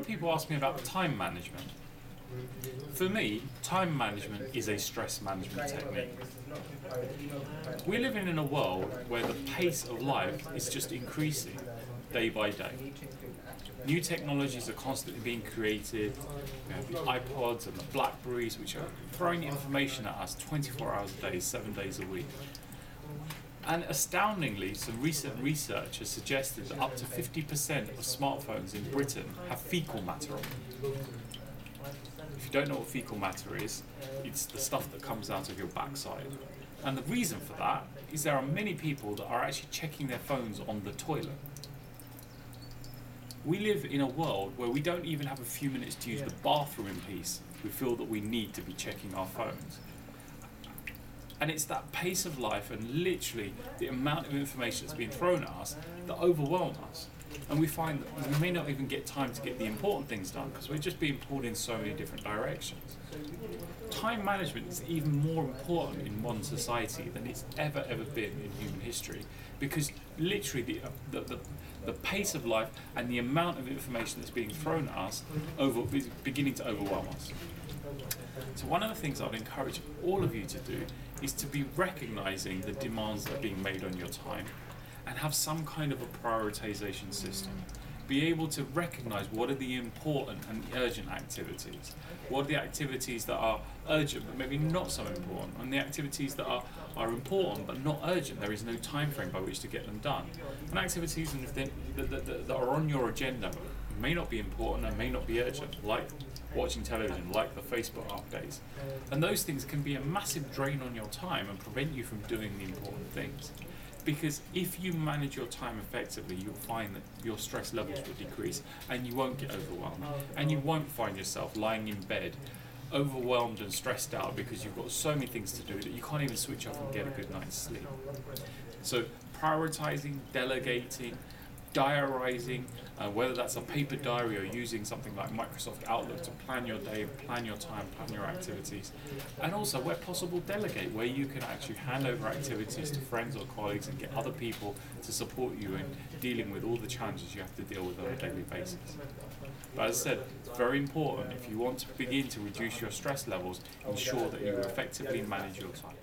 lot of people ask me about time management. For me, time management is a stress management technique. We're living in a world where the pace of life is just increasing day by day. New technologies are constantly being created. We have the iPods and the Blackberries, which are throwing information at us 24 hours a day, seven days a week. And astoundingly, some recent research has suggested that up to 50% of smartphones in Britain have fecal matter on them. If you don't know what fecal matter is, it's the stuff that comes out of your backside. And the reason for that is there are many people that are actually checking their phones on the toilet. We live in a world where we don't even have a few minutes to use the bathroom in peace. We feel that we need to be checking our phones. And it's that pace of life and literally the amount of information that's being thrown at us that overwhelm us. And we find that we may not even get time to get the important things done because we're just being pulled in so many different directions. Time management is even more important in modern society than it's ever, ever been in human history because literally the, uh, the, the, the pace of life and the amount of information that's being thrown at us over, is beginning to overwhelm us. So one of the things I'd encourage all of you to do is to be recognizing the demands that are being made on your time and have some kind of a prioritization system. Be able to recognize what are the important and the urgent activities. What are the activities that are urgent but maybe not so important, and the activities that are, are important but not urgent. There is no time frame by which to get them done. And activities that, that, that, that are on your agenda may not be important and may not be urgent, like watching television, like the Facebook updates. And those things can be a massive drain on your time and prevent you from doing the important things. Because if you manage your time effectively, you'll find that your stress levels will decrease and you won't get overwhelmed. And you won't find yourself lying in bed overwhelmed and stressed out because you've got so many things to do that you can't even switch off and get a good night's sleep. So, prioritizing, delegating, diarizing, uh, whether that's a paper diary or using something like Microsoft Outlook to plan your day, plan your time, plan your activities, and also where possible delegate, where you can actually hand over activities to friends or colleagues and get other people to support you in dealing with all the challenges you have to deal with on a daily basis. But as I said, it's very important if you want to begin to reduce your stress levels, ensure that you effectively manage your time.